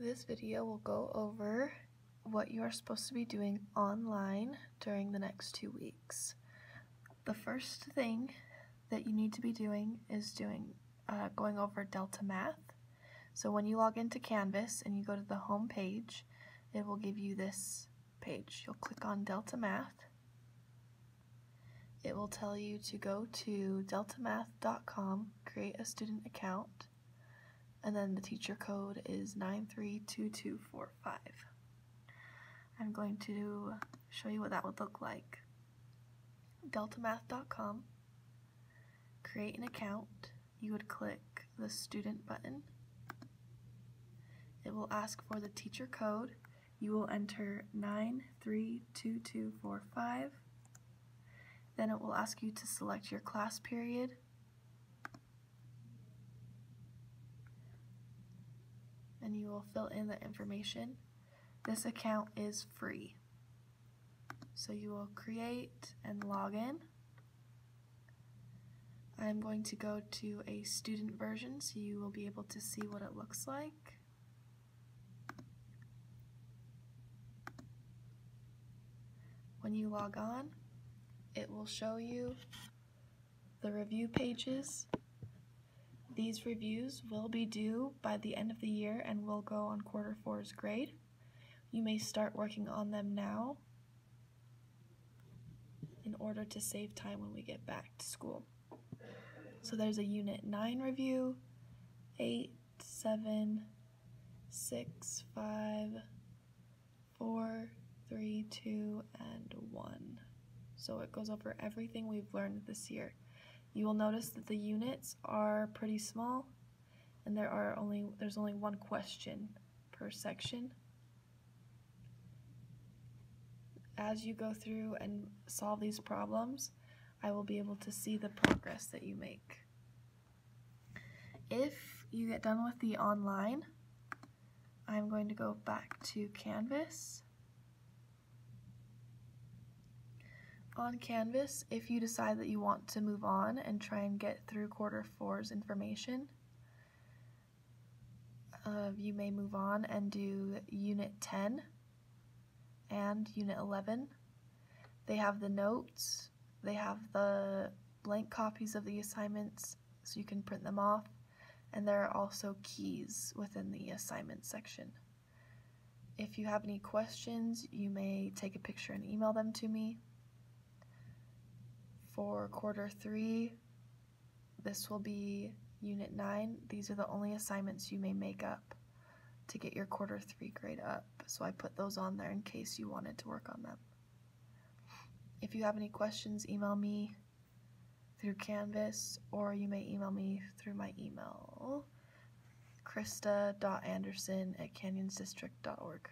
This video will go over what you are supposed to be doing online during the next two weeks. The first thing that you need to be doing is doing uh, going over Delta Math. So when you log into Canvas and you go to the home page, it will give you this page. You'll click on Delta Math. It will tell you to go to deltamath.com, create a student account, and then the teacher code is 932245. I'm going to show you what that would look like. deltamath.com, create an account, you would click the student button. It will ask for the teacher code. You will enter 932245. Then it will ask you to select your class period. And you will fill in the information. This account is free. So you will create and log in. I'm going to go to a student version so you will be able to see what it looks like. When you log on, it will show you the review pages. These reviews will be due by the end of the year and will go on quarter four's grade. You may start working on them now in order to save time when we get back to school. So there's a Unit 9 review, 8, 7, 6, 5, 4, 3, 2, and 1. So it goes over everything we've learned this year. You will notice that the units are pretty small and there are only there's only one question per section. As you go through and solve these problems, I will be able to see the progress that you make. If you get done with the online, I'm going to go back to Canvas. On Canvas, if you decide that you want to move on and try and get through quarter four's information, uh, you may move on and do Unit 10 and Unit 11. They have the notes, they have the blank copies of the assignments so you can print them off, and there are also keys within the assignment section. If you have any questions, you may take a picture and email them to me. For quarter three, this will be Unit 9. These are the only assignments you may make up to get your quarter three grade up. So I put those on there in case you wanted to work on them. If you have any questions, email me through Canvas or you may email me through my email, krista.anderson at canyonsdistrict.org.